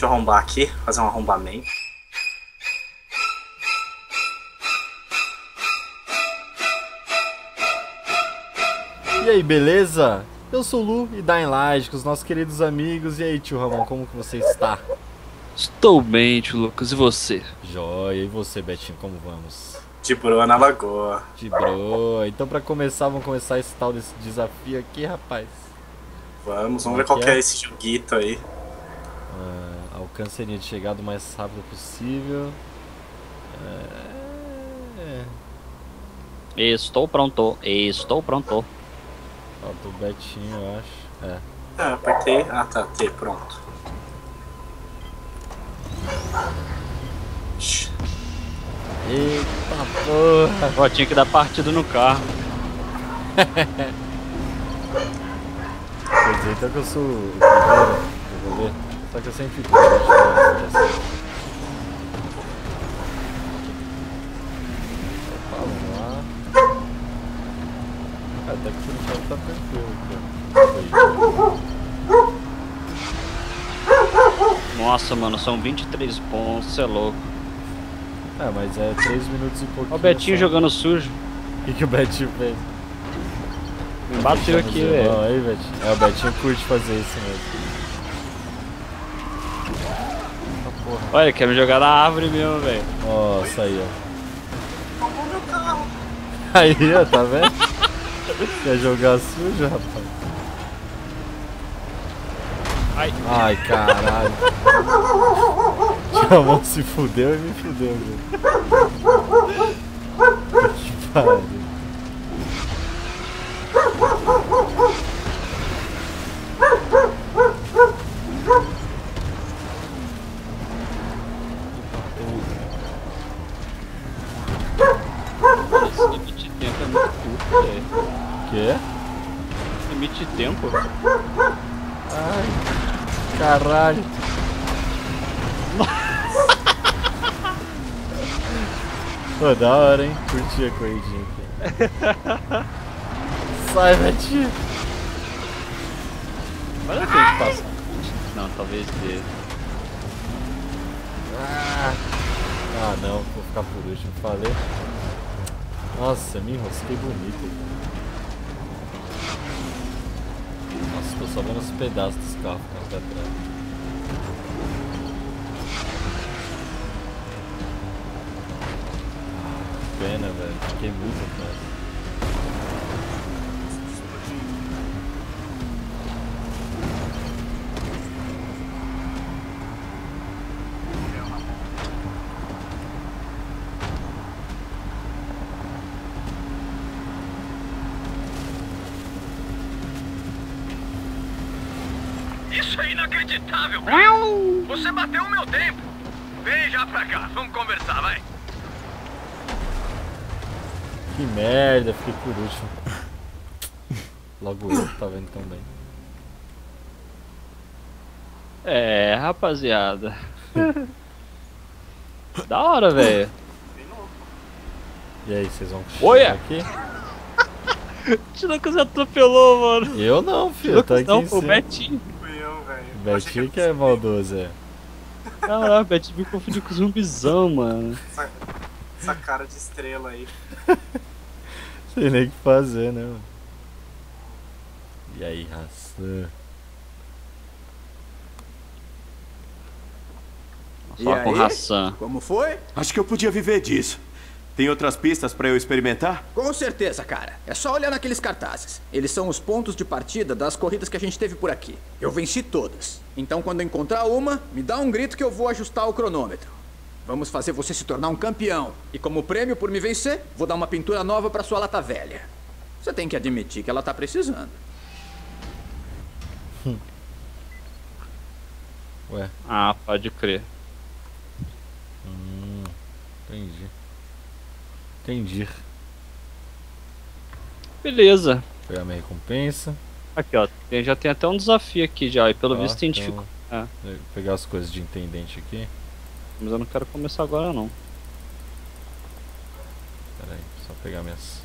Deixa eu arrombar aqui, fazer um arrombamento. E aí, beleza? Eu sou o Lu e Light com os nossos queridos amigos. E aí, tio Ramon, como que você está? Estou bem, tio Lucas, e você? Joia, e você, Betinho, como vamos? De broa na lagoa. De broa. Então, pra começar, vamos começar esse tal desse desafio aqui, rapaz. Vamos, vamos Como ver qual é? é esse joguito aí. Ah, alcance a linha de chegada o mais rápido possível. É... Estou pronto, estou pronto. Falta o Betinho, eu acho. É. Ah, apertei. Ah, tá, T, pronto. Eita porra! Ó, tinha que dar partida no carro. Quer dizer, então que eu sou o primeiro do rolê. Só que eu sempre fico. Nossa, mano, são 23 pontos, cê é louco. É, mas é 3 minutos e pouquinho. Ó o Betinho só. jogando sujo. O que, que o Betinho fez? Me bateu aqui, velho. É, o Betinho curte fazer isso mesmo. Eita porra. Olha, quer me jogar na árvore mesmo, velho. Nossa, aí, ó. Aí, ó, tá vendo? Quer jogar sujo, rapaz? Ai. Ai, caralho. Chamou, se fudeu e me fudeu, velho. Que pariu. Esse limite de tempo é muito curto, velho. Quê? Limite de tempo. Ai, caralho. Pô, da hora, hein? Curti a corridinha aqui. Sai, Betinho. Olha que a gente passa. Não, talvez dê. Ah, ah, não, vou ficar por último, falei. Nossa, me enrosquei bonito. Nossa, tô só vendo os pedaços dos carros ficando pra trás. Pena, velho. Fiquei muito atrás. Isso é inacreditável! Você bateu o meu tempo! Vem já pra cá, vamos conversar, vai! Que merda, fiquei por último. Logo eu que tava indo tão bem. É, rapaziada. da hora, velho. E aí, vocês vão Olha! aqui? Tio Lucas atropelou, mano. Eu não, filho, tô aqui não, o. Betinho. Fui eu, velho. O Betinho que é maldoso, é. Caralho, o Betinho me confundiu com zumbizão, mano. Essa, essa cara de estrela aí. Sem nem o que fazer, né, mano? E aí, raça? E Só com aí? ração. Como foi? Acho que eu podia viver disso. Tem outras pistas pra eu experimentar? Com certeza, cara. É só olhar naqueles cartazes. Eles são os pontos de partida das corridas que a gente teve por aqui. Eu venci todas. Então, quando encontrar uma, me dá um grito que eu vou ajustar o cronômetro. Vamos fazer você se tornar um campeão. E como prêmio por me vencer, vou dar uma pintura nova pra sua lata velha. Você tem que admitir que ela tá precisando. Ué, Ah, pode crer. hum, entendi. Entendi. Beleza. Vou pegar minha recompensa. Aqui, ó. tem- já tem até um desafio aqui já. E pelo Ó, visto tem ficou. um- É, Vou pegar as coisas de intendente aqui. Mas eu não quero começar agora não. Pera aí, só pegar minhas.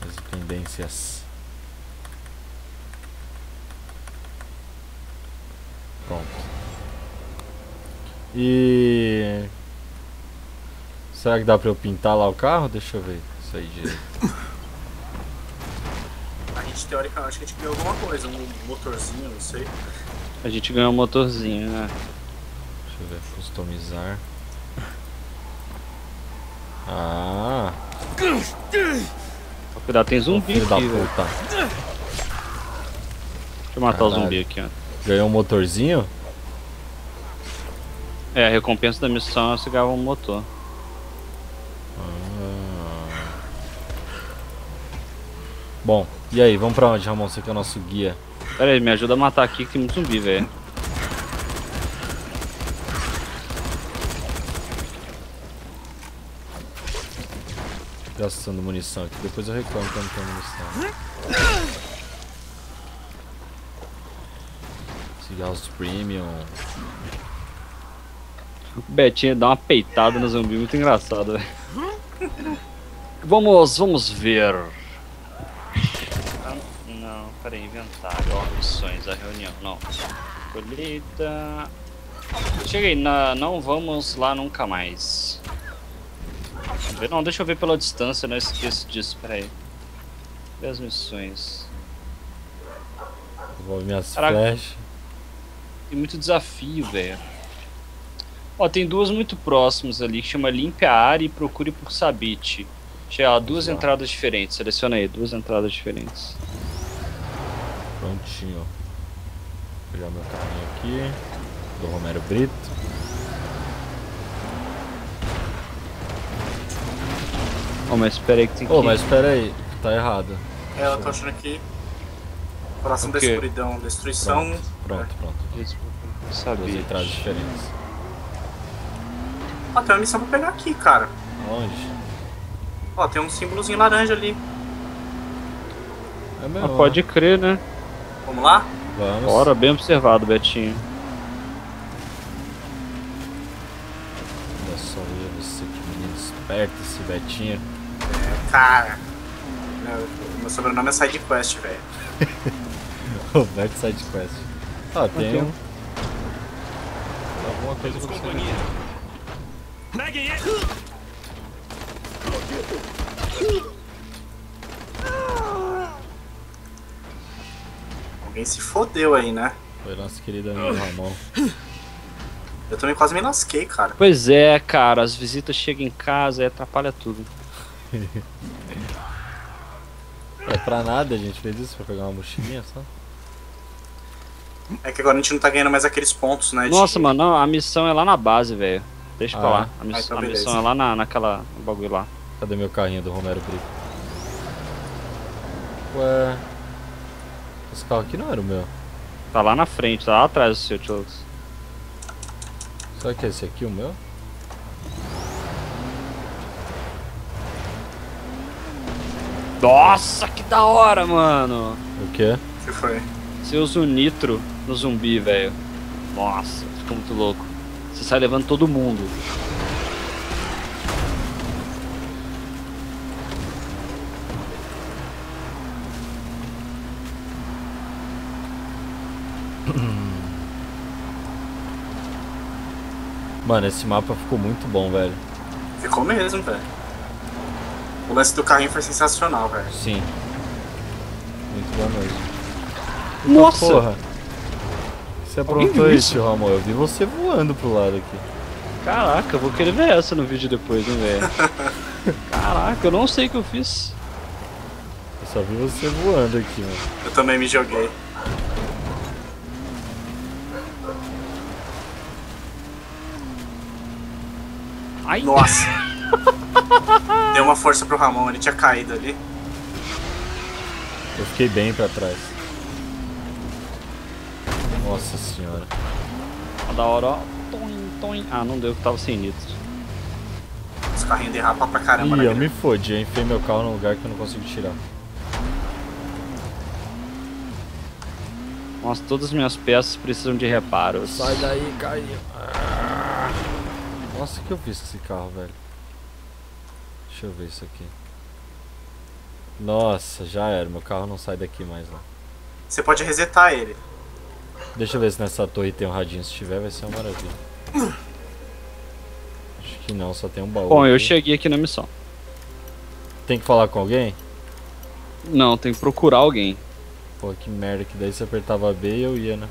Minhas intendências. Pronto. E. Será que dá pra eu pintar lá o carro? Deixa eu ver isso aí direito. A gente, teoricamente, acho que a gente ganhou alguma coisa. Um motorzinho, não sei. A gente ganhou um motorzinho, né? Deixa eu ver, customizar. Ah, Cuidado, tem zumbi filho da aqui, velho. puta. Deixa eu matar o Caralho. zumbi aqui, ó. Ganhou um motorzinho? É, a recompensa da missão é você ganhar um motor. Bom, e aí, vamos pra onde, Ramon? Você que é o nosso guia. Pera aí, me ajuda a matar aqui que tem muito zumbi, velho. Gastando munição aqui, depois eu reclamo não tenho munição. Cigarros premium. O Betinho dá uma peitada no zumbi, muito engraçado, velho. Vamos, vamos ver. Ah, não, peraí, inventário, ó, missões, a reunião, não. Colheita. Cheguei, na, não vamos lá nunca mais. Ver- Não, deixa eu ver pela distância, não esqueço disso, peraí. Ver as missões. Vou minhas Caraca. flechas. Tem muito desafio, velho. Ó, tem duas muito próximas ali que chama Limpe a área e procure por Sabite. Chega, duas entradas diferentes. Seleciona aí, duas entradas diferentes. Prontinho. Vou pegar meu carrinho aqui. Do Romero Brito. Ó, mas espera aí que tem que. Ô, mas espera aí, tá errado. É, eu tô achando aqui. Coração O da escuridão, destruição. Pronto, pronto. Por Duas Sabite. entradas diferentes. Ó, tem uma missão pra pegar aqui, cara. Aonde? Ó, tem um símbolozinho laranja ali. É Ah, meu. pode crer, né? Vamos lá? Vamos. Bora, bem observado, Betinho. Olha só eu, você que menino esperto, esse Betinho. Cara. Meu, meu sobrenome é Sidequest, velho. Roberto Side Quest. Ah, tem um. Alguma coisa. Peguem ele! Alguém se fodeu aí, né? Foi nosso querido amigo Ramon. Eu também quase me lasquei, cara. Pois é, cara, as visitas chegam em casa e atrapalha tudo. É pra nada a gente fez isso, pra pegar uma mochilinha só. É que agora a gente não tá ganhando mais aqueles pontos, né? de- Nossa, mano, não, a missão é lá na base, velho. Deixa pra Ah, lá. A, miss- Ah, então a missão é lá na, naquela no bagulho lá. Cadê meu carrinho do Romero Brito? Ué. Esse carro aqui não era o meu. Tá lá na frente, tá lá atrás do seu. Será que é esse aqui o meu? Nossa, que da hora, mano! O quê? que foi? Você usa o nitro no zumbi, velho. Nossa, ficou muito louco. Você sai levando todo mundo. Mano, esse mapa ficou muito bom, velho. Ficou mesmo, velho. O lance do carrinho foi sensacional, velho. Sim. Muito bom mesmo. Nossa! Porra! Você aprontou isso, Ramon? Eu vi você voando pro lado aqui. Caraca, eu vou querer ver essa no vídeo depois, hein, velho. Caraca, eu não sei o que eu fiz. Eu só vi você voando aqui, mano. Eu também me joguei. Ai, Nossa! Uma força pro Ramon, ele tinha caído ali. Eu fiquei bem pra trás. Nossa senhora. Tá da hora, ó. Toim, toim. Ah, não deu, que tava sem nitro. Os carrinhos derrapam pra caramba, Ih, eu né? me fodi, eu enfiei meu carro num lugar que eu não consigo tirar. Nossa, todas as minhas peças precisam de reparos. daí, caiu. Nossa, o que eu fiz com esse carro, velho? Deixa eu ver isso aqui. Nossa, já era, meu carro não sai daqui mais lá. Você pode resetar ele. Deixa eu ver se nessa torre tem um radinho. Se tiver, vai ser uma maravilha. Que não, só tem um baú. Bom, eu aqui. cheguei aqui na missão. Tem que falar com alguém? Não, tem que procurar alguém. Pô, que merda, que daí você apertava B e eu ia, né?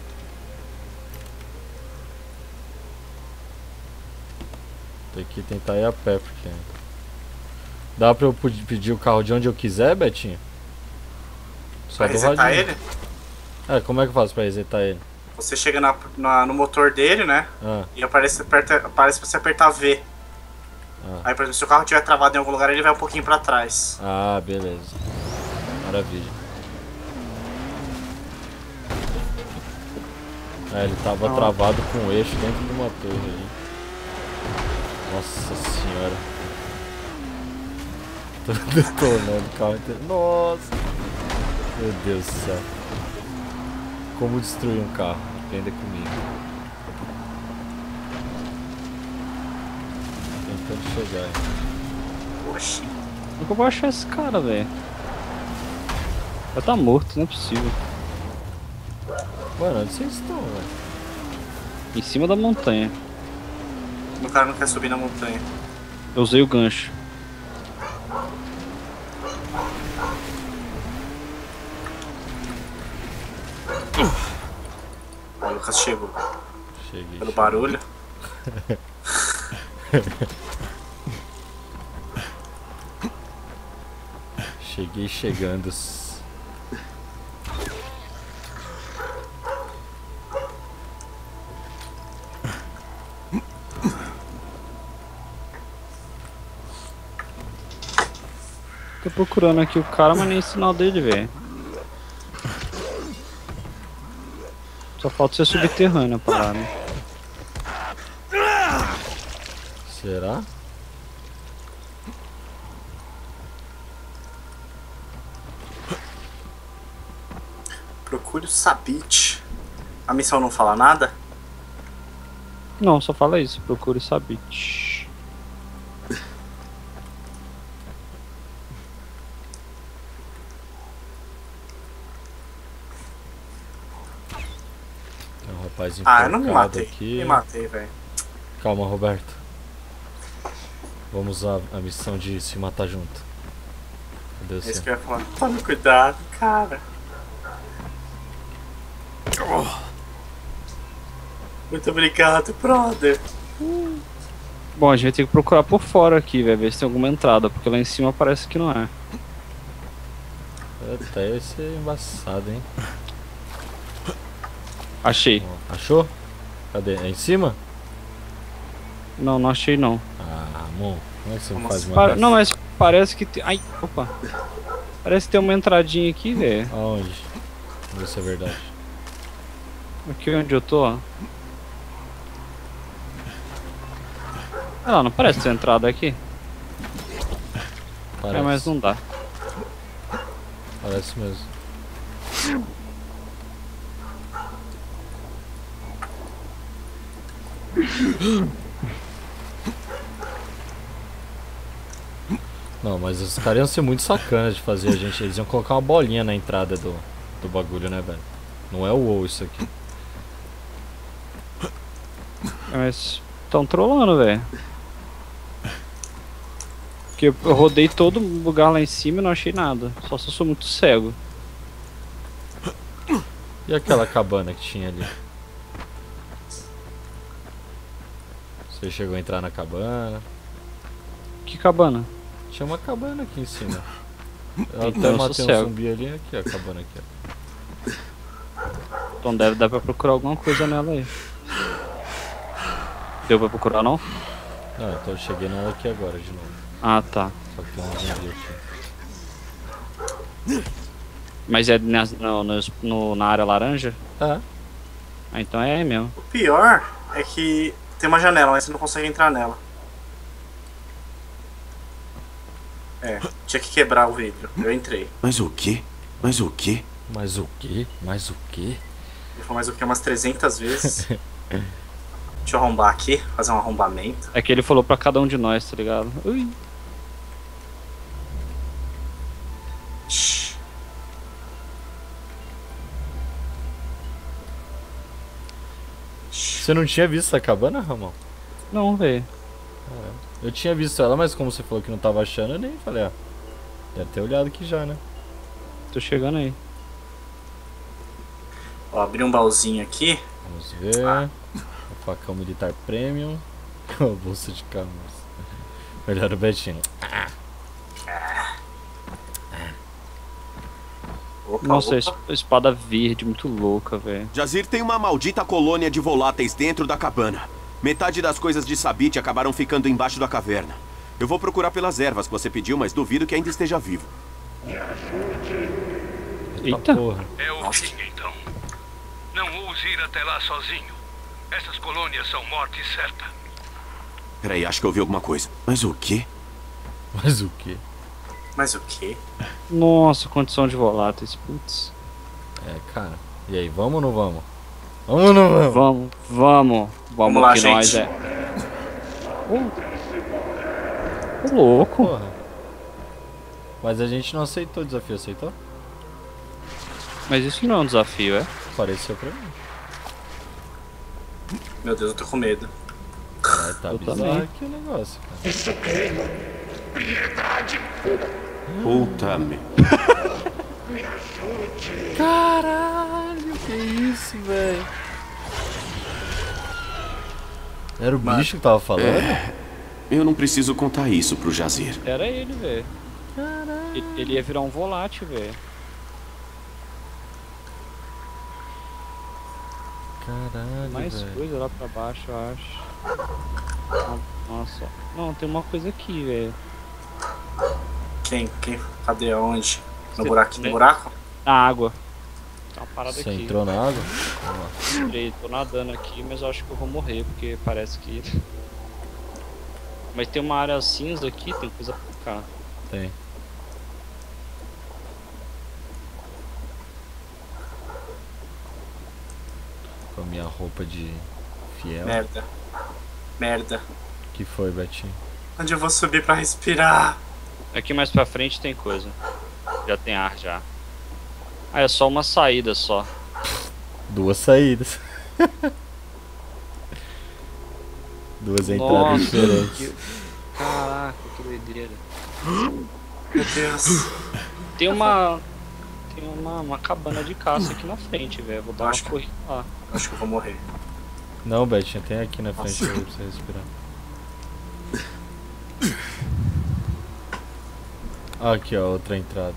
Tem que tentar ir a pé, porque... Dá pra eu pedir o carro de onde eu quiser, Betinho? Só Pra do resetar radinho. ele, É, como é que eu faço pra resetar ele? você chega na, na- no motor dele, né? Ah, E aparece, aperta, aparece pra você apertar V. Ah. Aí, por exemplo, se o carro estiver travado em algum lugar, ele vai um pouquinho pra trás. ah, beleza. Maravilha. É, ele tava travado com o eixo dentro de uma torre ali. Nossa senhora. Tô detonando o carro inteiro. Nossa! Meu Deus do céu. Como destruir um carro? Aprenda comigo. Tentando chegar. hein. Oxi. Como que eu vou achar esse cara, velho? Já tá morto, não é possível. Mano, onde vocês estão, velho? Em cima da montanha. O cara não quer subir na montanha. Eu usei o gancho. O Lucas chegou. Cheguei. Pelo barulho. Cheguei chegando. Tô procurando aqui o cara, mas nem sinal dele, velho. Só falta ser subterrâneo a parada. Será? Procure o Sabit. A missão não fala nada? Não, só fala isso, procure Sabit. Tem um rapaz Ah, eu não me matei. aqui. Me matei, velho. Calma, Roberto. Vamos usar a missão de se matar junto. Cadê É isso você? que eu ia falar. Tome cuidado, cara. Muito obrigado, brother. Bom, a gente vai ter que procurar por fora aqui, velho, ver se tem alguma entrada, porque lá em cima parece que não é. Até ia ser embaçado, hein? Achei. Achou? Cadê? É em cima? Não, não achei não. Ah, Mon, como é que você Como faz uma não, mas parece que tem. Ai, opa. Parece que tem uma entradinha aqui, velho. Aonde? Vamos ver se é verdade. Aqui onde eu tô, ó. Ah, não, não parece ter entrada aqui. Parece, É, mas não dá. parece mesmo. Não, mas os caras iam ser muito sacanas de fazer a gente. Eles iam colocar uma bolinha na entrada do, do bagulho, né, velho? Não é o WoW isso aqui. É, mas estão trolando, velho. Porque eu rodei todo lugar lá em cima e não achei nada. Só se eu sou muito cego. E aquela cabana que tinha ali? Você chegou a entrar na cabana? Que cabana? Tinha uma cabana aqui em cima. Eu Então até eu sou matei um zumbi ali, aqui ó, a cabana aqui, ó. Então deve dar pra procurar alguma coisa nela aí. Deu pra procurar não? Não, então eu cheguei nela aqui agora de novo. Ah, tá. Só que tem um zumbi aqui. Mas é na, no- no- na área laranja? É. Ah, então é mesmo. O pior é que tem uma janela, mas você não consegue entrar nela. É, tinha que quebrar o vidro. Eu entrei. Mas o quê? Mas o quê? Mas o quê? Mas o quê? Ele falou mais o que? Umas 300 vezes. Deixa eu arrombar aqui, fazer um arrombamento. É que ele falou pra cada um de nós, tá ligado? Ui. Você não tinha visto essa cabana, Ramon? Não, velho. Eu tinha visto ela, mas como você falou que não tava achando, eu nem falei, ah. Deve ter olhado aqui já, né? Tô chegando aí. Ó, abri um baúzinho aqui. Vamos ver. O facão militar premium. A bolsa de camus. Melhor o Betinho. Opa, Nossa, opa. es- espada verde, muito louca, velho. Jazir tem uma maldita colônia de voláteis dentro da cabana. Metade das coisas de Sabit acabaram ficando embaixo da caverna. Eu vou procurar pelas ervas que você pediu, mas duvido que ainda esteja vivo. Eita. porra. É o fim, então. Não ouse ir até lá sozinho. Essas colônias são morte certa. Peraí, acho que eu ouvi alguma coisa. Mas o quê? Mas o quê? Mas o quê? Nossa, condição de voláteis, putz. É, cara. E aí, vamos ou não vamos? Vamos ou não vamos? Vamos, vamos. Vamos, lá, que nós gente. é. Ô, louco. Porra. Mas a gente não aceitou o desafio, aceitou? Mas isso não é um desafio, é? Pareceu pra mim. Meu Deus, eu tô com medo. Caralho, tá Eu bizarro também. aqui o negócio, cara. Puta merda. Caralho, que isso, velho? Era o bicho que tava falando? Eu não preciso contar isso pro Jazir. Era ele, velho. Ele, ele ia virar um volátil, velho. Caralho, Mais velho. coisa lá pra baixo, eu acho. Nossa. Não, tem uma coisa aqui, velho. Quem? Quem? Cadê? Aonde? No Você- buraco? No buraco? Na água. Tem uma parada Você aqui. entrou na água? Entrei, tô nadando aqui, mas eu acho que eu vou morrer, porque parece que. Mas tem uma área cinza aqui, tem coisa pra cá. Tem. Com a minha roupa de fiel. Merda. Merda. que foi, Betinho? Onde eu vou subir pra respirar? Aqui mais pra frente tem coisa. Já tem ar já. Ah, é só uma saída só. Duas saídas. Duas entradas Nossa, diferentes. que- Caraca, que doideira. Meu Deus. Tem uma. Tem uma, uma cabana de caça aqui na frente, velho. Vou dar uma Acho que- corrida lá. Acho que eu vou morrer. Não, Betinho, tem aqui na frente Nossa. pra você respirar. Aqui, ó, outra entrada.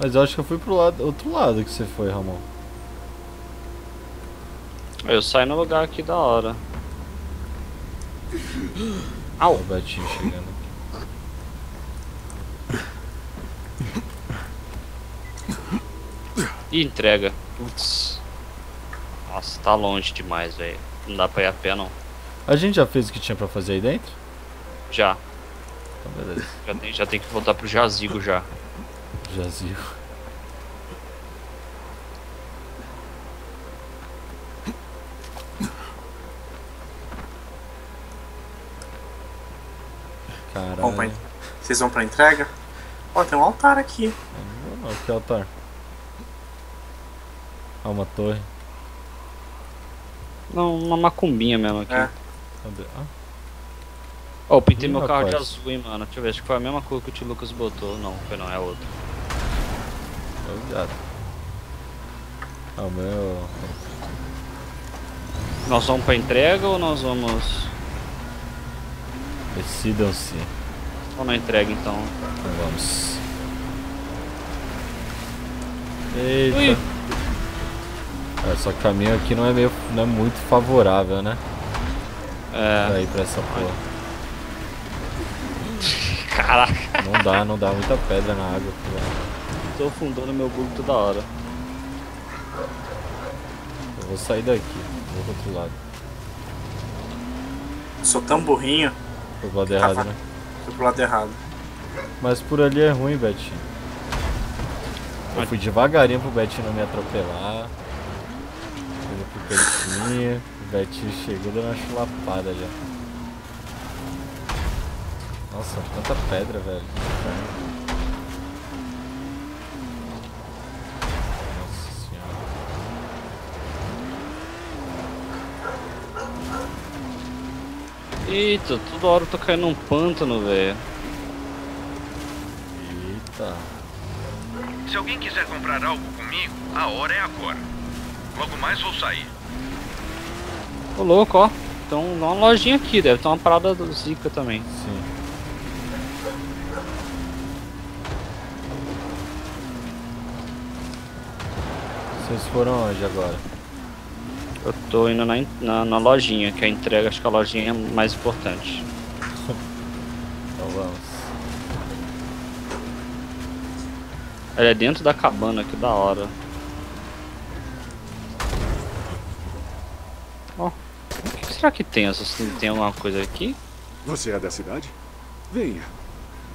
Mas eu acho que eu fui pro lado, outro lado que você foi, Ramon. Eu saio no lugar aqui da hora. Ó, o Betinho chegando aqui. E entrega. Putz. Nossa, tá longe demais, velho. Não dá pra ir a pé não. A gente já fez o que tinha pra fazer aí dentro? Já. Beleza. Já tem, já tem que voltar pro jazigo já. Pra... Caralho. Vocês vão pra entrega? Ó, tem um altar aqui. Não, não, que altar. Ah, uma torre. Não, uma macumbinha mesmo aqui. É. Cadê? Ah, Ó, eu pintei Ih, meu carro de azul, hein, mano. Deixa eu ver, acho que foi a mesma cor que o tio Lucas botou. Não, foi não, é outra. obrigado. Ah, o meu. Nós vamos pra entrega ou nós vamos. Decidam-se. Ou na entrega então? Então vamos. Eita. Ui. É, só que o caminho aqui não é meio. não é muito favorável, né? Pra É. ir pra essa porra. Caraca, Não dá, não dá muita pedra na água. velho. tô afundando meu bug toda hora. Eu vou sair daqui, vou pro outro lado. Sou tão burrinho. Foi pro lado errado, né? Fui pro lado errado. Mas por ali é ruim, Betinho. Eu fui devagarinho pro Betinho não me atropelar. Indo pro cantinho. O Betinho chegou dando uma chulapada já. Nossa, quanta pedra, velho. Nossa senhora. Eita, toda hora eu tô caindo num pântano, velho. Eita. Se alguém quiser comprar algo comigo, a hora é agora. Logo mais vou sair. Ô louco, ó. Então, uma lojinha aqui, deve ter uma parada do Zika também. Sim. Vocês foram onde agora? Eu tô indo na, na, na lojinha, que é a entrega, acho que a lojinha é mais importante. Então vamos. Ela é dentro da cabana, que da hora. Ó, o que será que tem? Se tem alguma coisa aqui? Você é da cidade? Venha.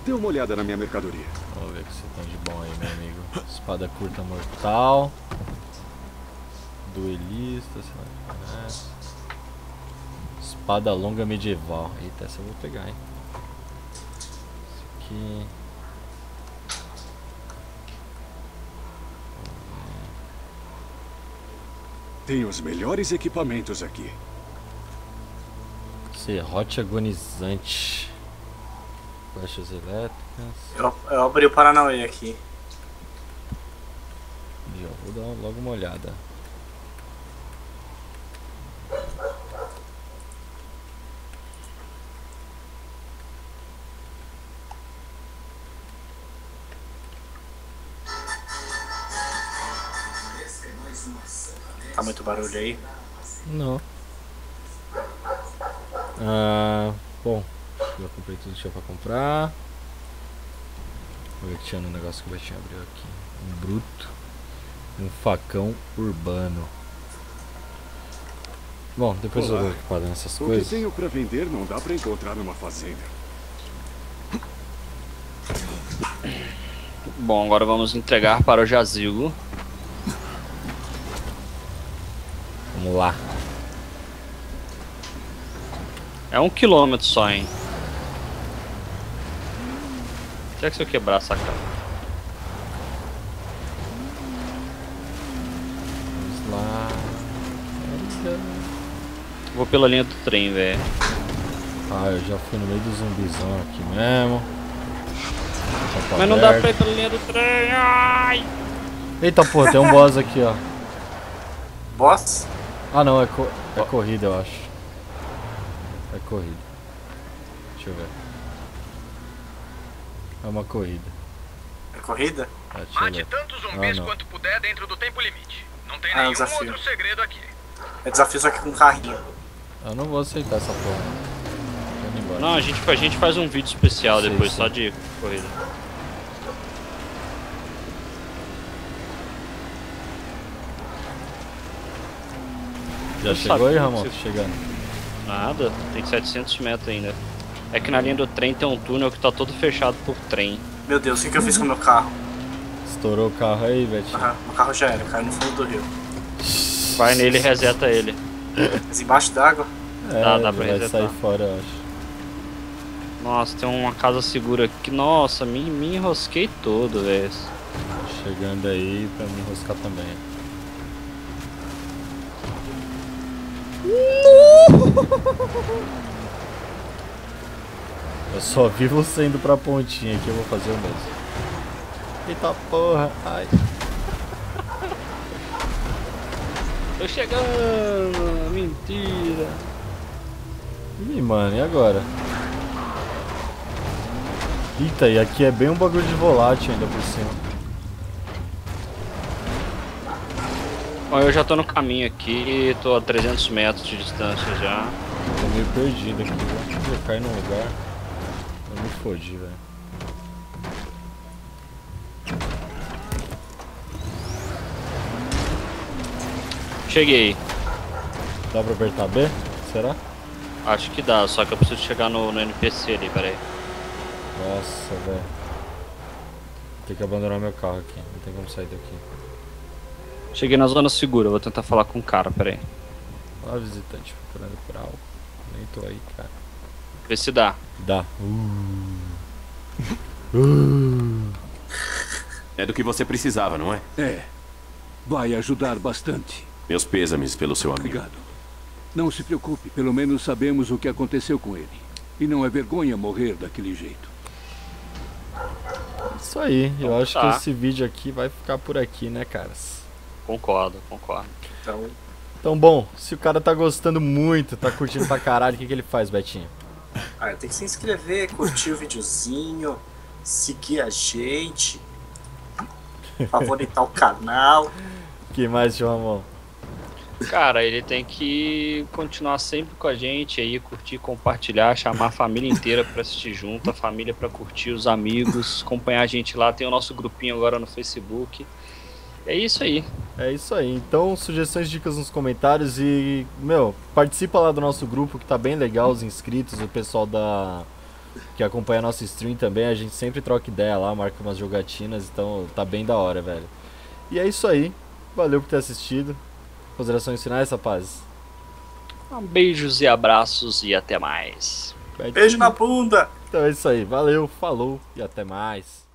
Dê uma olhada na minha mercadoria. Vamos ver o que você tem de bom aí, meu amigo. Espada curta mortal. Duelista, sei lá. é. Espada longa medieval. Eita, essa eu vou pegar, hein. Esse aqui. Tem os melhores equipamentos aqui. Serrote agonizante. Flechas elétricas. Eu, eu abri o Paranauê aqui. Já vou dar logo uma olhada. Barulho aí. Não. Ah, bom, já comprei tudo que tinha pra comprar. Vou ver o que tinha no negócio que o Betinho abriu aqui. Um bruto. Um facão urbano. Bom, depois eu Olá. vou equipado nessas O que coisas. tenho pra vender não dá pra encontrar numa fazenda. Bom, agora vamos entregar para o jazigo. Vamos lá. É um quilômetro só, hein? Será que se eu quebrar essa cara? Vamos lá. Vou pela linha do trem, velho. Ah, eu já fui no meio do zumbizão aqui mesmo. Tá Mas não dá pra ir pela linha do trem. Ai! Eita porra, tem um boss aqui, ó. Boss? Ah não, é, co é corrida eu acho. É corrida. Deixa eu ver. É uma corrida. É corrida? Ah, eu Mate tantos Ah, zumbis não. quanto puder dentro do tempo limite. Não tem Ah, é um nenhum desafio. outro segredo aqui. É desafio só que com carrinho. Eu não vou aceitar essa porra. Não, a gente, a gente faz um vídeo especial Sim, depois, sim. só de corrida. Já chegou aí, Ramon? você- Chegando. Nada, tem 700 metros ainda. É que na linha do trem tem um túnel que tá todo fechado por trem. Meu Deus, o que, que eu fiz com o meu carro? Estourou o carro aí, Betinho. Aham, meu carro já era, caiu no fundo do rio. Vai nele e reseta ele. Mas embaixo d'água? É, Dá- dá pra vai resetar. sair fora, eu acho. Nossa, tem uma casa segura aqui. Nossa, me, me enrosquei todo, velho. Chegando aí pra me enroscar também. Eu só vi você indo pra pontinha aqui, eu vou fazer o mesmo. Eita porra, ai. Tô chegando! Mentira! Ih, mano, e agora? Eita, e aqui é bem um bagulho de volátil ainda por cima. Bom, eu já tô no caminho aqui, tô a 300 metros de distância já. Tô meio perdido aqui? Eu caí num lugar. Eu me fodi, velho. Cheguei. Dá pra apertar B? Será? Acho que dá, só que eu preciso chegar no, no NPC ali, peraí. Nossa, velho. Tem que abandonar meu carro aqui. Não tem como sair daqui. Cheguei na zona segura, vou tentar falar com o cara, peraí. Olha visitante procurando por algo. Nem tô aí, cara. Vê se dá. Dá. Uh. É do que você precisava, não é? É. Vai ajudar bastante. Meus pêsames pelo seu amigo. Obrigado. Não se preocupe, pelo menos sabemos o que aconteceu com ele. E não é vergonha morrer daquele jeito. Isso aí, eu Então acho tá. que esse vídeo aqui vai ficar por aqui, né, caras? Concordo, concordo. Então, Então, bom, se o cara tá gostando muito, tá curtindo pra caralho, o que, que ele faz, Betinho? ah, tem que se inscrever, curtir o videozinho, seguir a gente, favoritar o canal. O que mais, João Ramon? Cara, ele tem que continuar sempre com a gente aí, curtir, compartilhar, chamar a família inteira pra assistir junto, a família pra curtir, os amigos, acompanhar a gente lá. Tem o nosso grupinho agora no Facebook. É isso aí. É isso aí. Então, sugestões, dicas nos comentários e, meu, participa lá do nosso grupo que tá bem legal, os inscritos, o pessoal da que acompanha nosso stream também, a gente sempre troca ideia lá, marca umas jogatinas, então tá bem da hora, velho. E é isso aí. Valeu por ter assistido. Considerações finais, rapazes? Um beijos e abraços e até mais. Beijo na bunda! Então é isso aí. Valeu, falou e até mais.